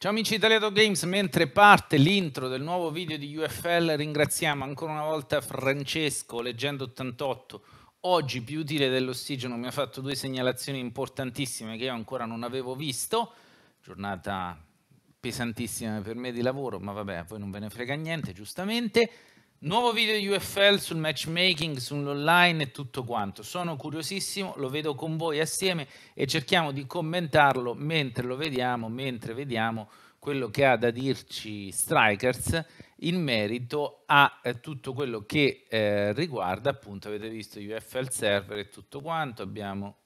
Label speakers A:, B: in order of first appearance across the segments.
A: Ciao amici di Italiato Games, mentre parte l'intro del nuovo video di UFL ringraziamo ancora una volta Francesco, Leggendo 88, oggi più utile dell'ossigeno, mi ha fatto due segnalazioni importantissime che io ancora non avevo visto, giornata pesantissima per me di lavoro, ma vabbè, a voi non ve ne frega niente, giustamente. Nuovo video di UFL sul matchmaking, sull'online e tutto quanto. Sono curiosissimo, lo vedo con voi assieme e cerchiamo di commentarlo mentre lo vediamo, mentre vediamo quello che ha da dirci Strikers in merito a eh, tutto quello che eh, riguarda, appunto, avete visto UFL server e tutto quanto, abbiamo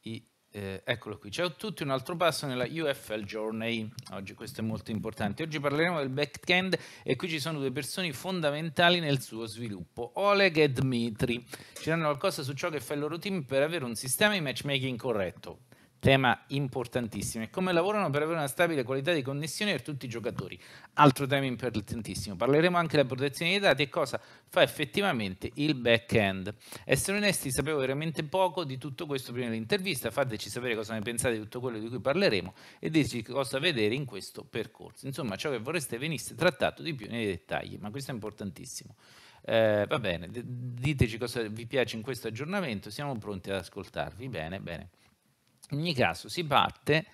A: i eh, eccolo qui, ciao a tutti, un altro passo nella UFL Journey, oggi questo è molto importante, oggi parleremo del backend e qui ci sono due persone fondamentali nel suo sviluppo, Oleg e Dmitry, ci danno qualcosa su ciò che fa il loro team per avere un sistema di matchmaking corretto, tema importantissimo, e come lavorano per avere una stabile qualità di connessione per tutti i giocatori. Altro tema importantissimo. Parleremo anche della protezione dei dati e cosa fa effettivamente il back-end. Essere onesti, sapevo veramente poco di tutto questo prima dell'intervista, fateci sapere cosa ne pensate di tutto quello di cui parleremo e dirci cosa vedere in questo percorso. Insomma, ciò che vorreste venisse trattato di più nei dettagli, ma questo è importantissimo. Eh, va bene, diteci cosa vi piace in questo aggiornamento, siamo pronti ad ascoltarvi. Bene, bene. In ogni caso si parte,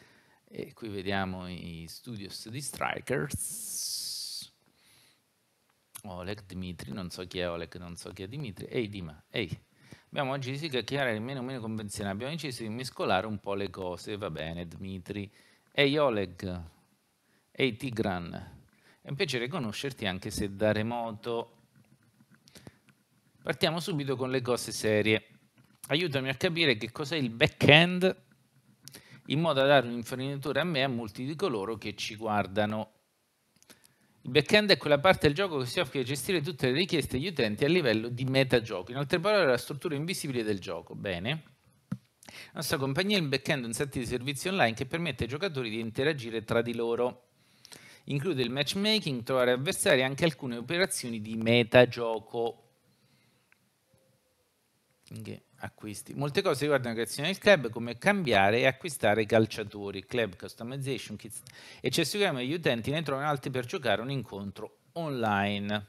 A: e qui vediamo i studios di Strikers, Oleg, Dimitri, non so chi è Oleg, non so chi è Dimitri, ehi Dima, ehi. Abbiamo oggi deciso di chiarire il meno meno convenzionale, abbiamo deciso di mescolare un po' le cose, va bene Dmitri, ehi Oleg, ehi Tigran, è un piacere conoscerti anche se da remoto. Partiamo subito con le cose serie. Aiutami a capire che cos'è il back-end in modo da dare un'infarinatura a me e a molti di coloro che ci guardano. Il backend è quella parte del gioco che si offre a gestire tutte le richieste degli utenti a livello di metagioco, in altre parole la struttura invisibile del gioco. Bene. La nostra compagnia è il backend un set di servizi online che permette ai giocatori di interagire tra di loro. Include il matchmaking, trovare avversari e anche alcune operazioni di metagioco. Okay acquisti. Molte cose riguardano la creazione del club, come cambiare e acquistare calciatori, club customization kits e ci assicuriamo che gli utenti ne trovano altri per giocare un incontro online.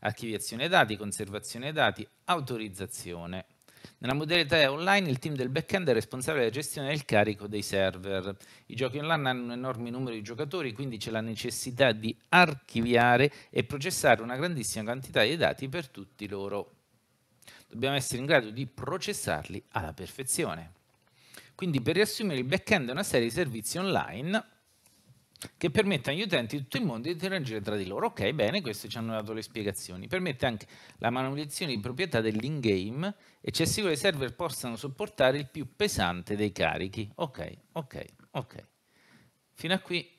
A: Archiviazione dati, conservazione dati, autorizzazione. Nella modalità online il team del backend è responsabile della gestione del carico dei server. I giochi online hanno un enorme numero di giocatori, quindi c'è la necessità di archiviare e processare una grandissima quantità di dati per tutti loro dobbiamo essere in grado di processarli alla perfezione. Quindi per riassumere il backend è una serie di servizi online che permette agli utenti di tutto il mondo di interagire tra di loro. Ok, bene, queste ci hanno dato le spiegazioni. Permette anche la manipolazione di proprietà dell'in-game e ci assicura che i server possano sopportare il più pesante dei carichi. Ok, ok, ok. Fino a qui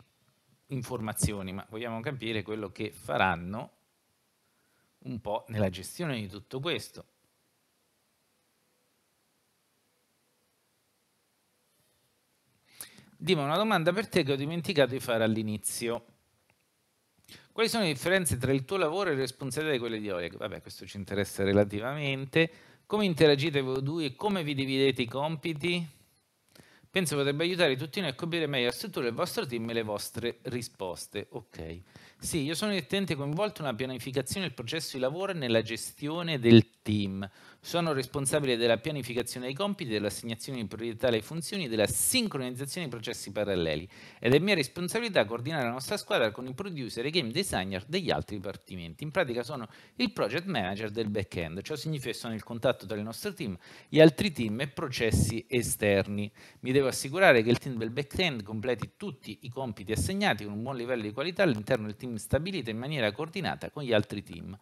A: informazioni, ma vogliamo capire quello che faranno un po' nella gestione di tutto questo. Dima, una domanda per te che ho dimenticato di fare all'inizio. Quali sono le differenze tra il tuo lavoro e le responsabilità di quelle di Oleg? Vabbè, questo ci interessa relativamente. Come interagite voi due e come vi dividete i compiti? Penso potrebbe aiutare tutti noi a capire meglio la struttura del vostro team e le vostre risposte. Ok. Sì, io sono direttamente coinvolto nella pianificazione del processo di lavoro e nella gestione del team. Sono responsabile della pianificazione dei compiti, dell'assegnazione di priorità alle funzioni e della sincronizzazione dei processi paralleli. Ed è mia responsabilità coordinare la nostra squadra con i producer e i game designer degli altri dipartimenti. In pratica sono il project manager del back-end, ciò significa che sono il contatto tra il nostro team, gli altri team e processi esterni. Mi devo assicurare che il team del back-end completi tutti i compiti assegnati con un buon livello di qualità all'interno del team stabilito in maniera coordinata con gli altri team.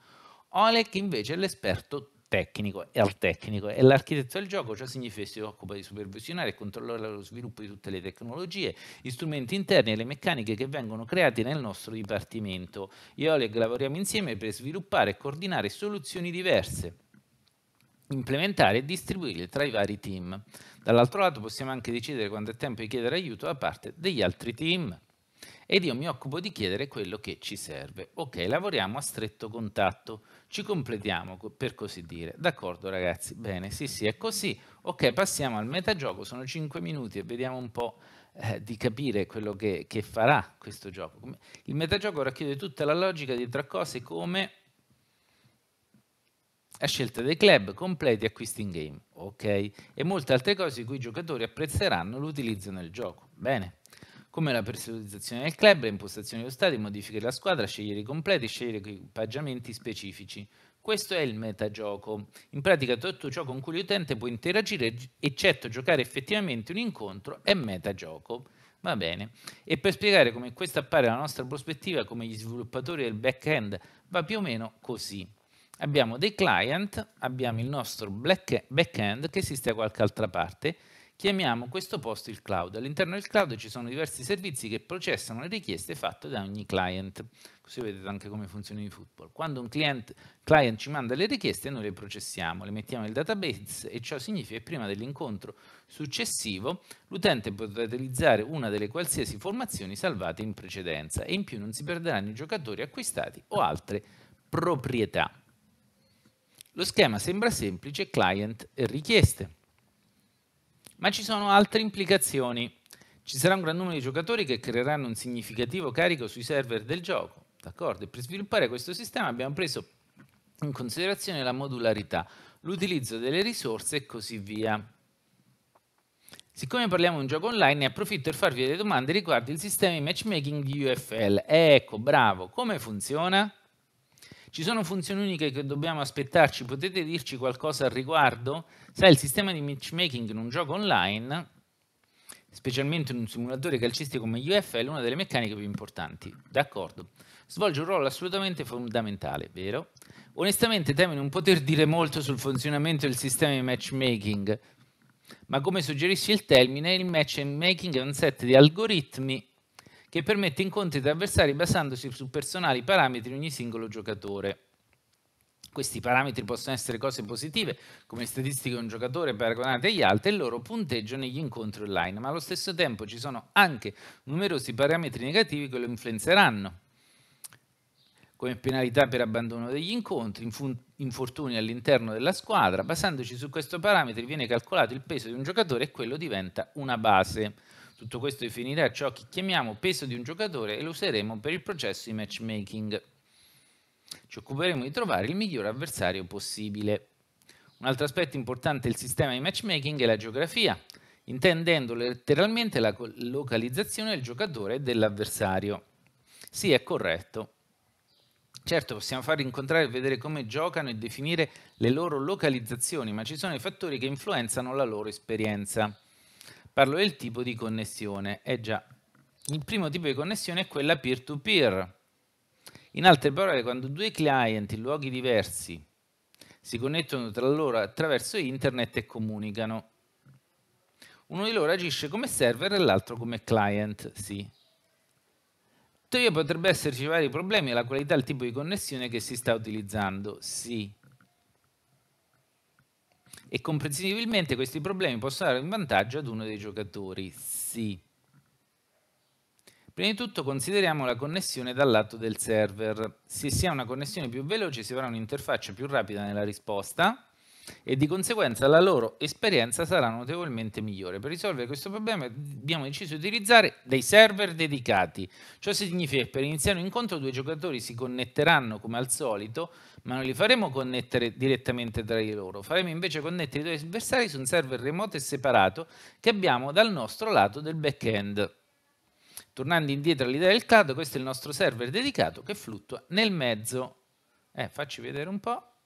A: Oleg invece è l'esperto tecnico e al tecnico e l'architetto del gioco, ciò significa che si occupa di supervisionare e controllare lo sviluppo di tutte le tecnologie, gli strumenti interni e le meccaniche che vengono creati nel nostro dipartimento. Io e Oleg lavoriamo insieme per sviluppare e coordinare soluzioni diverse, implementare e distribuirle tra i vari team. Dall'altro lato possiamo anche decidere quando è tempo di chiedere aiuto da parte degli altri team ed io mi occupo di chiedere quello che ci serve. Ok, lavoriamo a stretto contatto, ci completiamo per così dire. D'accordo ragazzi, bene, sì sì è così. Ok, passiamo al metagioco, sono 5 minuti e vediamo un po' eh, di capire quello che, che farà questo gioco. Il metagioco racchiude tutta la logica dietro a cose come la scelta dei club, completi, acquisti in game, ok? E molte altre cose di cui i giocatori apprezzeranno l'utilizzo nel gioco. Bene, come la personalizzazione del club, le impostazioni dello stadio, modifiche della squadra, scegliere i completi, scegliere equipaggiamenti specifici. Questo è il metagioco. In pratica tutto ciò con cui l'utente può interagire, eccetto giocare effettivamente un incontro, è metagioco. Va bene. E per spiegare come questo appare la nostra prospettiva come gli sviluppatori del back-end, va più o meno così. Abbiamo dei client, abbiamo il nostro back-end che esiste da qualche altra parte, chiamiamo questo posto il cloud. All'interno del cloud ci sono diversi servizi che processano le richieste fatte da ogni client. Così vedete anche come funziona in football. Quando un client, client ci manda le richieste, noi le processiamo, le mettiamo nel database e ciò significa che prima dell'incontro successivo l'utente potrà utilizzare una delle qualsiasi formazioni salvate in precedenza e in più non si perderanno i giocatori acquistati o altre proprietà. Lo schema sembra semplice, client e richieste ma ci sono altre implicazioni. Ci sarà un gran numero di giocatori che creeranno un significativo carico sui server del gioco. D'accordo? E per sviluppare questo sistema abbiamo preso in considerazione la modularità, l'utilizzo delle risorse e così via. Siccome parliamo di un gioco online, ne approfitto per farvi delle domande riguardo il sistema di matchmaking di UFL. Ecco, bravo, come funziona? Ci sono funzioni uniche che dobbiamo aspettarci? Potete dirci qualcosa al riguardo? Sai, il sistema di matchmaking in un gioco online, specialmente in un simulatore calcistico come UFL, è una delle meccaniche più importanti. D'accordo. Svolge un ruolo assolutamente fondamentale, vero? Onestamente temo di non poter dire molto sul funzionamento del sistema di matchmaking, ma come suggerisce il termine, il matchmaking è un set di algoritmi che permette incontri tra avversari basandosi su personali parametri di ogni singolo giocatore. Questi parametri possono essere cose positive, come statistiche di un giocatore paragonate agli altri e il loro punteggio negli incontri online, ma allo stesso tempo ci sono anche numerosi parametri negativi che lo influenzeranno, come penalità per abbandono degli incontri, infortuni all'interno della squadra. Basandoci su questo parametro viene calcolato il peso di un giocatore e quello diventa una base. Tutto questo definirà ciò che chiamiamo peso di un giocatore e lo useremo per il processo di matchmaking. Ci occuperemo di trovare il miglior avversario possibile. Un altro aspetto importante del sistema di matchmaking è la geografia, intendendo letteralmente la localizzazione del giocatore e dell'avversario. Sì, è corretto. Certo, possiamo far incontrare e vedere come giocano e definire le loro localizzazioni, ma ci sono i fattori che influenzano la loro esperienza. Parlo del tipo di connessione. Eh già, il primo tipo di connessione è quella peer-to-peer. In altre parole, quando due client in luoghi diversi si connettono tra loro attraverso internet e comunicano, uno di loro agisce come server e l'altro come client, sì. Tuttavia potrebbe esserci vari problemi alla qualità del tipo di connessione che si sta utilizzando, sì e comprensibilmente questi problemi possono dare un vantaggio ad uno dei giocatori. Sì. Prima di tutto consideriamo la connessione dal lato del server. Se si ha una connessione più veloce si avrà un'interfaccia più rapida nella risposta e di conseguenza la loro esperienza sarà notevolmente migliore. Per risolvere questo problema abbiamo deciso di utilizzare dei server dedicati. Ciò significa che per iniziare un incontro due giocatori si connetteranno come al solito, ma non li faremo connettere direttamente tra di loro, faremo invece connettere i due avversari su un server remoto e separato che abbiamo dal nostro lato del back-end. Tornando indietro all'idea del cloud, questo è il nostro server dedicato che fluttua nel mezzo. Eh, facci vedere un po'.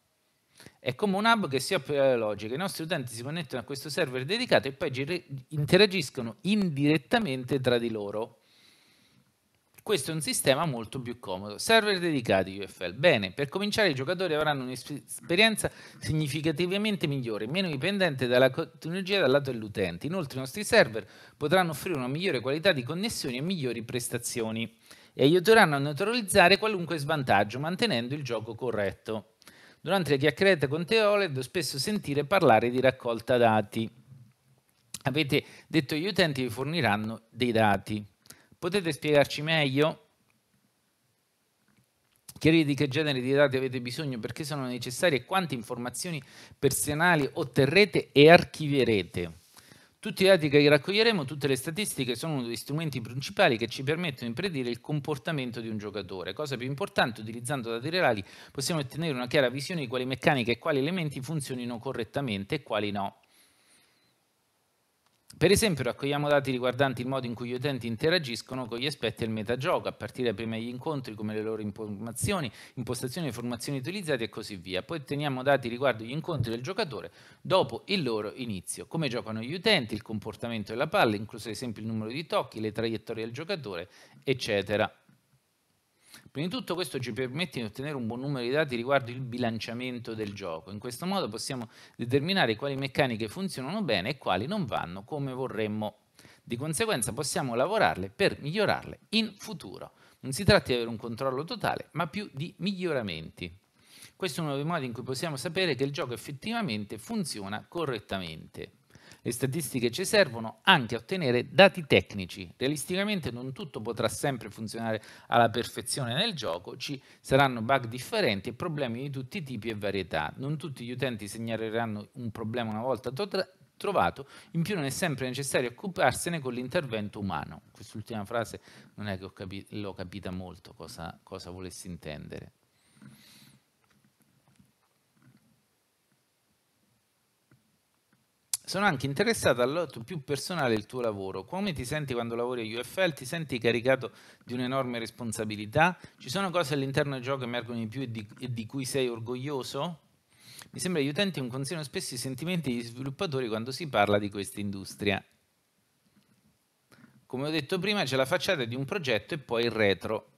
A: È come un hub che si apre alla logica. I nostri utenti si connettono a questo server dedicato e poi interagiscono indirettamente tra di loro. Questo è un sistema molto più comodo. Server dedicati UFL. Bene, per cominciare i giocatori avranno un'esperienza significativamente migliore, meno dipendente dalla tecnologia dal lato dell'utente. Inoltre i nostri server potranno offrire una migliore qualità di connessioni e migliori prestazioni e aiuteranno a neutralizzare qualunque svantaggio mantenendo il gioco corretto. Durante le chiacchierate con Teoled ho spesso sentire parlare di raccolta dati. Avete detto che gli utenti vi forniranno dei dati. Potete spiegarci meglio? Chiarire di che genere di dati avete bisogno, perché sono necessari e quante informazioni personali otterrete e archivierete. Tutti i dati che raccoglieremo, tutte le statistiche sono uno degli strumenti principali che ci permettono di predire il comportamento di un giocatore. Cosa più importante, utilizzando dati reali possiamo ottenere una chiara visione di quali meccaniche e quali elementi funzionino correttamente e quali no. Per esempio raccogliamo dati riguardanti il modo in cui gli utenti interagiscono con gli aspetti del metagioco, a partire dai primi incontri come le loro informazioni, impostazioni e informazioni utilizzate e così via. Poi otteniamo dati riguardo gli incontri del giocatore dopo il loro inizio, come giocano gli utenti, il comportamento della palla, incluso ad esempio il numero di tocchi, le traiettorie del giocatore, eccetera. Prima di tutto questo ci permette di ottenere un buon numero di dati riguardo il bilanciamento del gioco. In questo modo possiamo determinare quali meccaniche funzionano bene e quali non vanno come vorremmo. Di conseguenza possiamo lavorarle per migliorarle in futuro. Non si tratta di avere un controllo totale, ma più di miglioramenti. Questo è uno dei modi in cui possiamo sapere che il gioco effettivamente funziona correttamente. Le statistiche ci servono anche a ottenere dati tecnici. Realisticamente non tutto potrà sempre funzionare alla perfezione nel gioco, ci saranno bug differenti e problemi di tutti i tipi e varietà. Non tutti gli utenti segnaleranno un problema una volta trovato, in più non è sempre necessario occuparsene con l'intervento umano. Quest'ultima frase non è che l'ho capita molto cosa, cosa volessi intendere. Sono anche interessato al lato più personale del tuo lavoro. Come ti senti quando lavori a UFL? Ti senti caricato di un'enorme responsabilità? Ci sono cose all'interno del gioco che emergono di più e di, e di cui sei orgoglioso? Mi sembra gli utenti non considerano spesso i sentimenti degli sviluppatori quando si parla di questa industria. Come ho detto prima, c'è la facciata di un progetto e poi il retro.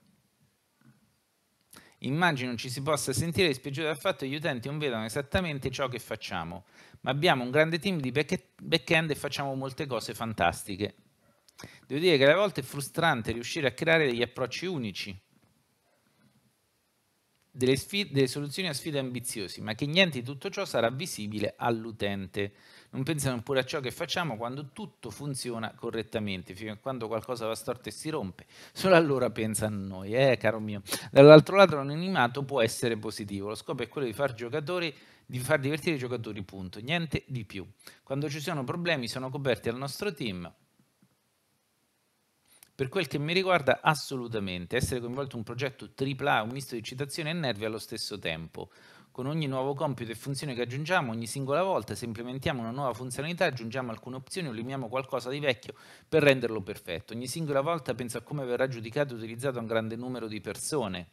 A: Immagino ci si possa sentire dispiaciuti dal fatto che gli utenti non vedano esattamente ciò che facciamo, ma abbiamo un grande team di back-end e facciamo molte cose fantastiche. Devo dire che a volte è frustrante riuscire a creare degli approcci unici, delle, delle soluzioni a sfide ambiziosi, ma che niente di tutto ciò sarà visibile all'utente non pensano pure a ciò che facciamo quando tutto funziona correttamente, fino a quando qualcosa va storto e si rompe, solo allora pensano a noi, eh caro mio. Dall'altro lato l'anonimato può essere positivo, lo scopo è quello di far giocatori di far divertire i giocatori, punto, niente di più. Quando ci sono problemi sono coperti dal nostro team, per quel che mi riguarda, assolutamente. Essere coinvolto in un progetto AAA, un misto di citazione e nervi allo stesso tempo. Con ogni nuovo compito e funzione che aggiungiamo, ogni singola volta, se implementiamo una nuova funzionalità, aggiungiamo alcune opzioni o eliminiamo qualcosa di vecchio per renderlo perfetto. Ogni singola volta penso a come verrà giudicato e utilizzato un grande numero di persone.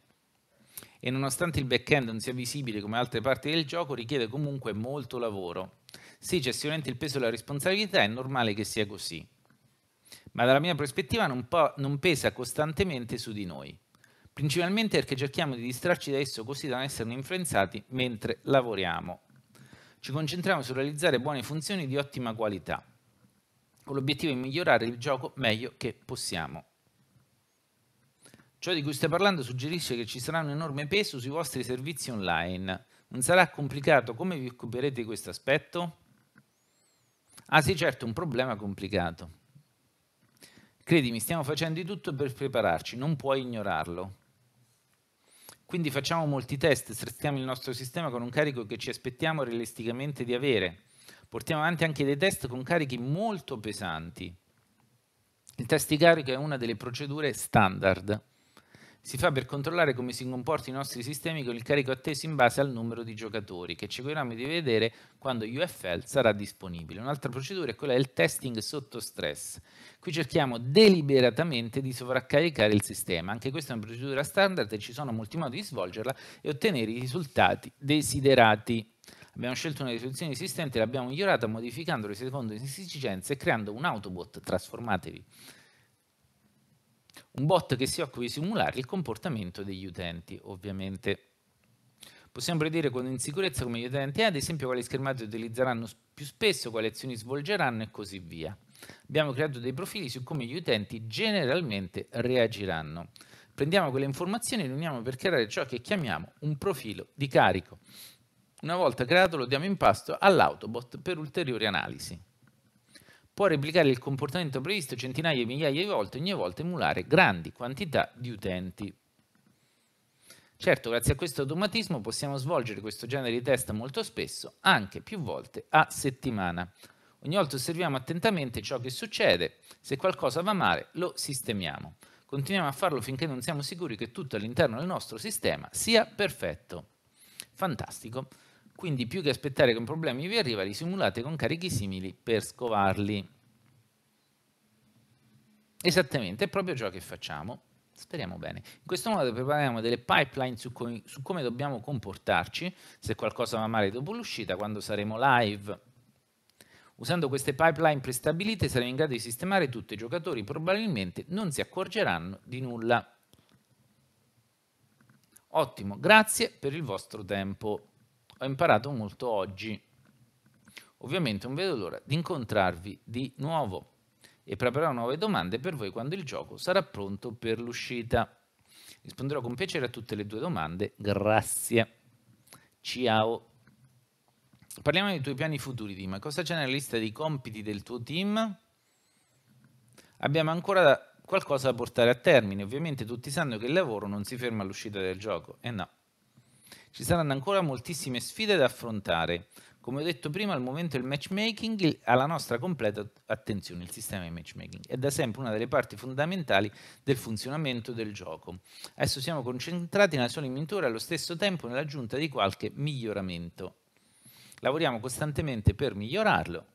A: E nonostante il back-end non sia visibile come altre parti del gioco, richiede comunque molto lavoro. Sì, c'è sicuramente il peso della responsabilità, è normale che sia così. Ma dalla mia prospettiva non, non pesa costantemente su di noi principalmente perché cerchiamo di distrarci da esso così da non esserne influenzati mentre lavoriamo. Ci concentriamo su realizzare buone funzioni di ottima qualità, con l'obiettivo di migliorare il gioco meglio che possiamo. Ciò di cui stai parlando suggerisce che ci sarà un enorme peso sui vostri servizi online. Non sarà complicato? Come vi occuperete di questo aspetto? Ah sì, certo, un problema complicato. Credimi, stiamo facendo di tutto per prepararci, non puoi ignorarlo. Quindi facciamo molti test, strettiamo il nostro sistema con un carico che ci aspettiamo realisticamente di avere. Portiamo avanti anche dei test con carichi molto pesanti. Il test di carico è una delle procedure standard. Si fa per controllare come si comportano i nostri sistemi con il carico atteso in base al numero di giocatori, che ci cercheremo di vedere quando UFL sarà disponibile. Un'altra procedura è quella del testing sotto stress. Qui cerchiamo deliberatamente di sovraccaricare il sistema. Anche questa è una procedura standard e ci sono molti modi di svolgerla e ottenere i risultati desiderati. Abbiamo scelto una risoluzione esistente e l'abbiamo migliorata modificandolo secondo le esigenze e creando un Autobot, trasformatevi. Un bot che si occupi di simulare il comportamento degli utenti, ovviamente. Possiamo predire con insicurezza come gli utenti, ad esempio quali schermate utilizzeranno più spesso, quali azioni svolgeranno e così via. Abbiamo creato dei profili su come gli utenti generalmente reagiranno. Prendiamo quelle informazioni e le uniamo per creare ciò che chiamiamo un profilo di carico. Una volta creato lo diamo in pasto all'Autobot per ulteriori analisi. Può replicare il comportamento previsto centinaia di migliaia di volte, ogni volta emulare grandi quantità di utenti. Certo, grazie a questo automatismo possiamo svolgere questo genere di test molto spesso, anche più volte a settimana. Ogni volta osserviamo attentamente ciò che succede, se qualcosa va male lo sistemiamo. Continuiamo a farlo finché non siamo sicuri che tutto all'interno del nostro sistema sia perfetto. Fantastico. Quindi più che aspettare che un problema vi arriva, li simulate con carichi simili per scovarli. Esattamente, è proprio ciò che facciamo. Speriamo bene. In questo modo prepariamo delle pipeline su, com su come dobbiamo comportarci se qualcosa va male dopo l'uscita, quando saremo live. Usando queste pipeline prestabilite saremo in grado di sistemare tutti i giocatori, probabilmente non si accorgeranno di nulla. Ottimo, grazie per il vostro tempo. Ho imparato molto oggi. Ovviamente non vedo l'ora di incontrarvi di nuovo e preparerò nuove domande per voi quando il gioco sarà pronto per l'uscita. Risponderò con piacere a tutte le tue domande. Grazie. Ciao. Parliamo dei tuoi piani futuri, Dima. Cosa c'è nella lista dei compiti del tuo team? Abbiamo ancora qualcosa da portare a termine. Ovviamente tutti sanno che il lavoro non si ferma all'uscita del gioco. E eh no. Ci saranno ancora moltissime sfide da affrontare. Come ho detto prima, al momento del matchmaking ha la nostra completa attenzione, il sistema di matchmaking. È da sempre una delle parti fondamentali del funzionamento del gioco. Adesso siamo concentrati nella sua inventura e allo stesso tempo nell'aggiunta di qualche miglioramento. Lavoriamo costantemente per migliorarlo,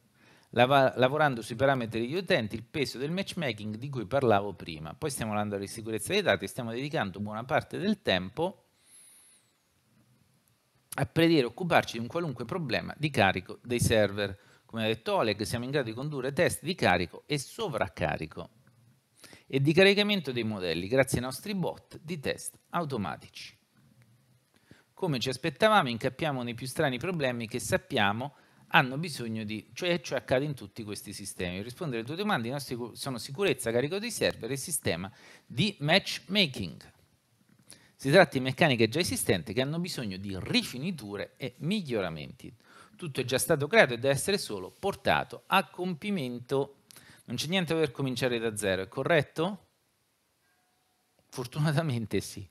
A: lavorando sui parametri degli utenti, il peso del matchmaking di cui parlavo prima. Poi stiamo lavorando alla sicurezza dei dati e stiamo dedicando buona parte del tempo a predire e occuparci di un qualunque problema di carico dei server. Come ha detto Oleg, siamo in grado di condurre test di carico e sovraccarico e di caricamento dei modelli grazie ai nostri bot di test automatici. Come ci aspettavamo, incappiamo nei più strani problemi che sappiamo hanno bisogno di, cioè ciò accade in tutti questi sistemi. Per rispondere alle tue domande, i nostri sono sicurezza, carico dei server e sistema di matchmaking. Si tratta di meccaniche già esistenti che hanno bisogno di rifiniture e miglioramenti. Tutto è già stato creato e deve essere solo portato a compimento. Non c'è niente per cominciare da zero, è corretto? Fortunatamente sì.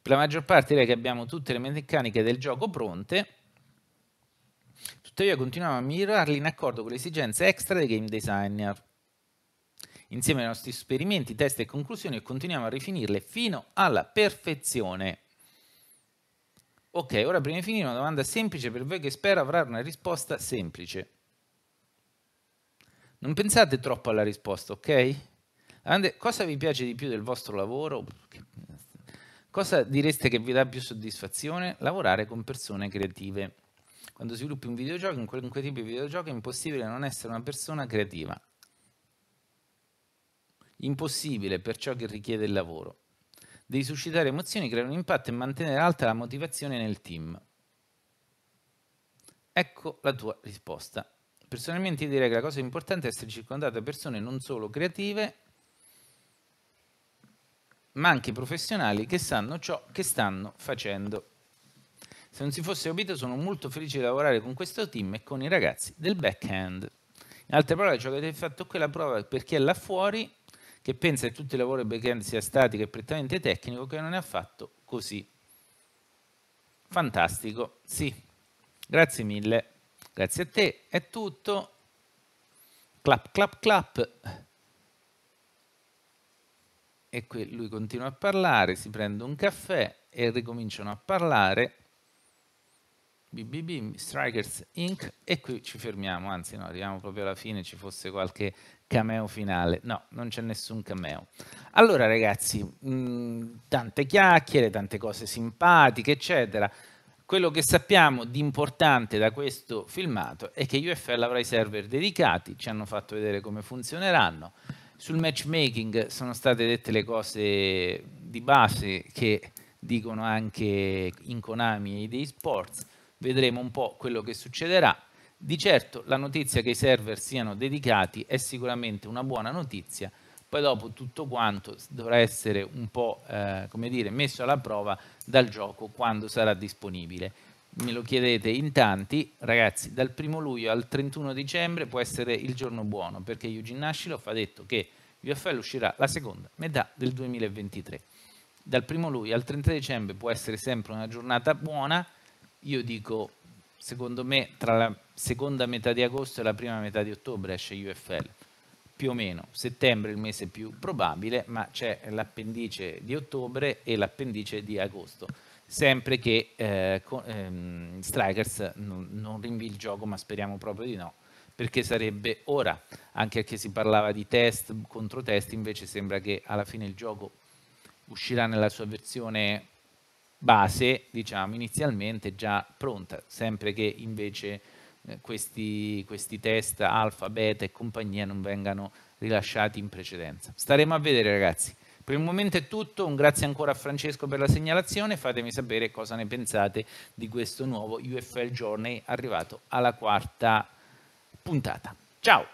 A: Per la maggior parte direi che abbiamo tutte le meccaniche del gioco pronte, tuttavia continuiamo a migliorarle in accordo con le esigenze extra dei game designer insieme ai nostri esperimenti, test e conclusioni e continuiamo a rifinirle fino alla perfezione. Ok, ora prima di finire una domanda semplice per voi che spero avrà una risposta semplice. Non pensate troppo alla risposta, ok? Cosa vi piace di più del vostro lavoro? Cosa direste che vi dà più soddisfazione? Lavorare con persone creative. Quando sviluppi un videogioco, in qualunque tipo di videogioco, è impossibile non essere una persona creativa impossibile per ciò che richiede il lavoro. Devi suscitare emozioni, creare un impatto e mantenere alta la motivazione nel team. Ecco la tua risposta. Personalmente direi che la cosa importante è essere circondato da persone non solo creative, ma anche professionali che sanno ciò che stanno facendo. Se non si fosse capito, sono molto felice di lavorare con questo team e con i ragazzi del backhand. In altre parole, ciò che avete fatto qui è la prova per chi è là fuori che pensa che tutto il lavoro back-end sia statico e prettamente tecnico, che non è affatto così. Fantastico, sì. Grazie mille. Grazie a te, è tutto. Clap, clap, clap. E qui lui continua a parlare, si prende un caffè e ricominciano a parlare. BBB, Strikers Inc. E qui ci fermiamo, anzi no, arriviamo proprio alla fine, ci fosse qualche cameo finale. No, non c'è nessun cameo. Allora ragazzi, mh, mm, tante chiacchiere, tante cose simpatiche, eccetera. Quello che sappiamo di importante da questo filmato è che UFL avrà i server dedicati, ci hanno fatto vedere come funzioneranno. Sul matchmaking sono state dette le cose di base che dicono anche in Konami e dei sports. Vedremo un po' quello che succederà. Di certo la notizia che i server siano dedicati è sicuramente una buona notizia, poi dopo tutto quanto dovrà essere un po' eh, come dire, messo alla prova dal gioco quando sarà disponibile. Me lo chiedete in tanti, ragazzi, dal 1 luglio al 31 dicembre può essere il giorno buono perché Eugene Nashilov ha detto che UFL uscirà la seconda metà del 2023. Dal 1 luglio al 30 dicembre può essere sempre una giornata buona, io dico, secondo me, tra la seconda metà di agosto e la prima metà di ottobre esce UFL più o meno. Settembre è il mese più probabile ma c'è l'appendice di ottobre e l'appendice di agosto. Sempre che eh, ehm, Strikers non, non rinvii il gioco ma speriamo proprio di no perché sarebbe ora. Anche perché si parlava di test contro test invece sembra che alla fine il gioco uscirà nella sua versione base diciamo inizialmente già pronta sempre che invece eh, questi, questi test alfa, beta e compagnia non vengano rilasciati in precedenza. Staremo a vedere ragazzi. Per il momento è tutto, un grazie ancora a Francesco per la segnalazione, fatemi sapere cosa ne pensate di questo nuovo UFL Journey arrivato alla quarta puntata. Ciao!